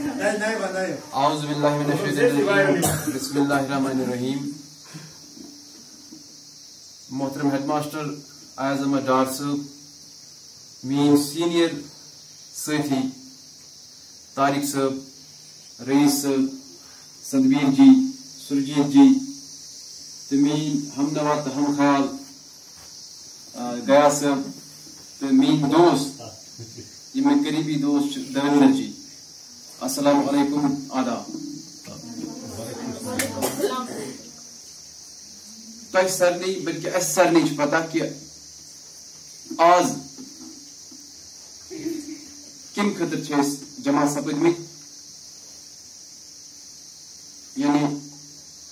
اعوذ باللہ من الشیطان الرجیم. بسم اللہ الرحمن الرحیم محترم ہیڈ ماسٹر اعظم ڈار صاحب، مین سینئر ساتھی طارق صاحب، رئیس صاحب صدبیر جی سرجیت جی تو مین ہم نوا تو ہم خیال گیا صاحب تو مین دوست، یہ میں قریبی دوست دویندر جی۔ السلام علیکم، آداب۔ تہ سارنی بلکہ اس سارنی چھ پتہ کہ آز کم خطر چھ اس جمع سپدمت یعنی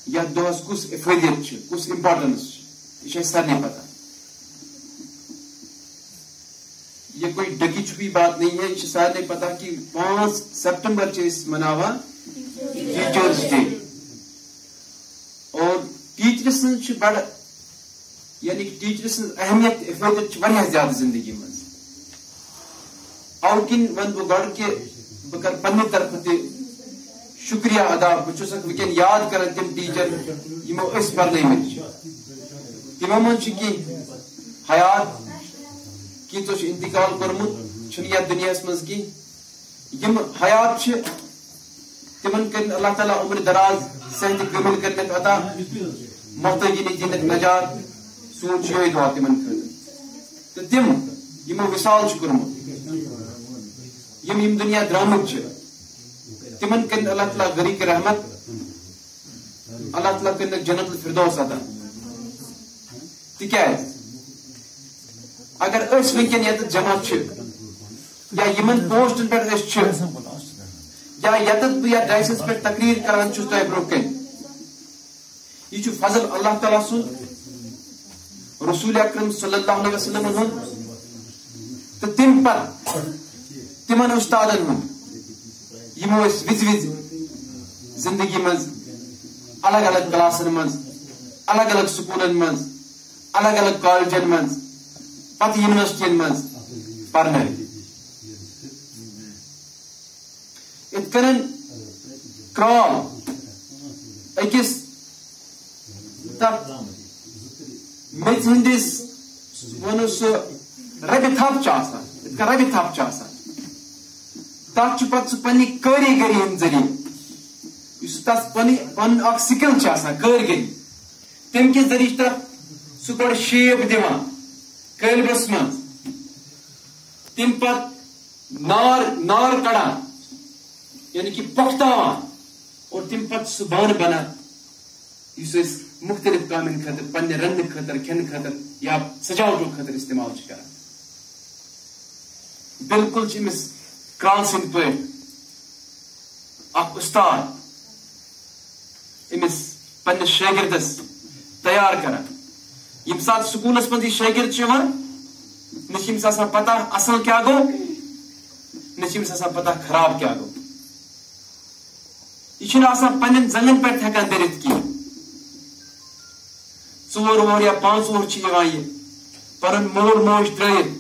یتھ دہس کس افادیت کس امپارٹنس یہ سارنی پتہ۔ یہ کوئی ڈکی چھپی بات نہیں ہے۔ یہ سارے پتا کہ پانچ سپٹمبر چیز مناوا۔ ٹیچرز ڈے اور ٹیچر سن بڑ یعنی ٹیچر سن اہمیت افادت واریاہ زیادہ زندگی من او کن ون بہ گڑ کہ بہ کر پنہ طرف تہ شکریہ ادا بہ چھسک وکن یاد کران تم ٹیچر یمو اس پرنٲیمٕتۍ تمو من چھ کی حیات کینچو انتقال کورمت یتھ دنیا مز کی یم حیات تمن کر اللہ تعالیٰ عمر دراز صحت کمل کرنے عطا۔ محتاجی دینک نجات سون یہ دعا تمن تو تم یمو وصال کورمت یم یم دنیا درامت تمن کر اللہ تعالیٰ غریق رحمت، اللہ تعالیٰ کر جنت الفردوس عطا۔ تکیاز اگر اس ونکن یت جمع یا یمن پوسٹن پہ یا یت بہ ڈائسس پہ تقریر کران چھس تہ برو کن یہ فضل اللہ تعالیٰ سن۔ رسول اکرم صلی اللہ علیہ وسلم ہن۔ تو تم پت تمن استادن ہن۔ یمو اس وز وز زندگی مز الگ الگ کلاسن مز الگ الگ سکولن مز الگ الگ کالجن مز پتہ یونیورسٹی من پڑھنے ات کن کرال اکس میژ ہندس ونو سہ ربہ تھپ ات ربہ تھپ تک پتہ سہ پنہ کاریگری ہند ذریعہ اس تس پن پن اخ سکل کارگری تم کس ذریعہ تک سہ گۄڈٕ شیپ دِوان قلبس من تم پت نار نار کڑان یعنی کہ پختاوان اور تم پت سہ بان بنان اس مختلف کامن خاطر پنہ رن خاطر کھن خاطر یا سجاوٹ خاطر استعمال کران بالکل جی، امس کرال سند پہ اخ استاد امس پنس شاگردس تیار کران یم سات سکولس من شاگرد نمس آسان پتہ اصل کیا گو نمس آسان پتہ خراب کیا گو یہ آسان پن زنگن پہ ہکان درت کی ژور وور یا پانچ وور یہ پن مول موج ترت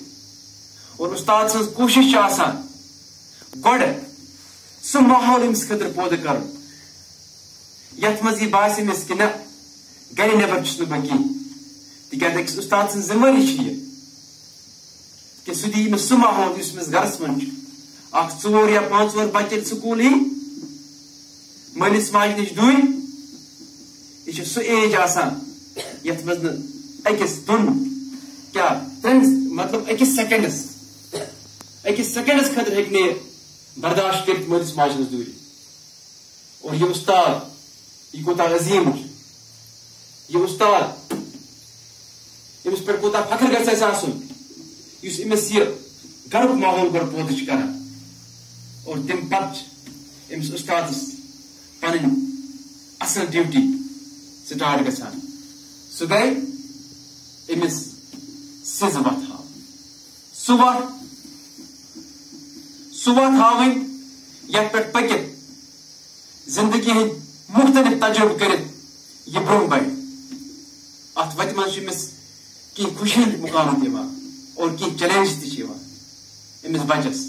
اور استاد سن کوشش آسان گۄڈٕ سُہ ماحول أمِس خٲطرٕ پٲدٕ کَرُن یَتھ منٛز یہِ باسہِ أمِس کہِ نہ گرِ نٮ۪بر چھُس نہٕ بہٕ کینٛہہ تکیاز أکِس استاد سٕنٛز ذمہٕ چھِ یہِ کہ سہ دی سہ ماحول اس مس گرس من اخ ژور یا پانچ ور بچے سکول ہی مالس ماج نش دون یہ سہ ایج آسان یت مز اکس دون کیا ترین مطلب اکس سیکنڈس اکس سیکنڈس خاطر ہیک نے برداشت کرت مالس ماج نش دوری اور یہ استاد یہ کوتا عظیم یہ استاد امس پہ کوتا فخر گھس آسن اس امس یہ گرک ماحول گۄڈٕ پٲدٕ کران اور تم پتہٕ چھِ أمِس اُستادس اصل ڈیوٹی سٹارٹ گژھان سُہ گٔے أمِس سٕنٛزٕ وتھ ہاوٕنۍ سُہ وتھ سُہ وتھ زندگی ہٕنٛدۍ مختلف تجربہٕ کٔرِتھ یہِ برٛونٛہہ بڑِ اتھ وتہِ منٛز چھِ أمِس کینٛہہ خوشی ہٕنٛدۍ مقامات یِوان اور کی چیلنج تھی امس بچس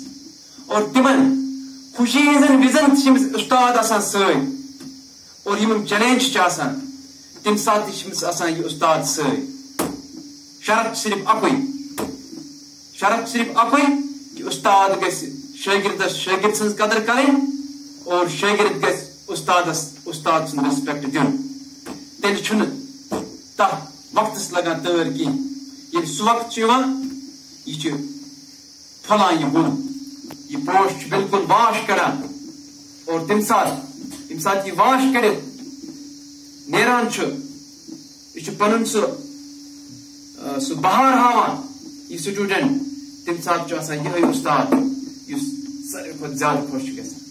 اور تمن خوشی ہزن وزن تمس استاد آسان سی اور یم چیلنج آسان تم سات تمس آسان یہ استاد سی شرط صرف اکوئی شرط صرف اکوئی کہ استاد گھس شاگردس شاگرد سن قدر کریں اور شاگرد گھس استاد استاد سن ریسپیکٹ دن تیل چھن تہ وقت لگان تر کی یہ سہ وقت یہ پھلان یہ بن یہ پوش بالکل واش کران۔ اور تم سات تم سات یہ واش کرت نیران یہ پن سہ سہ بہار ہاوان۔ یہ سٹوڈنٹ تم سات یہ استاد اس ساروی کھت زیادہ خوش گژھان۔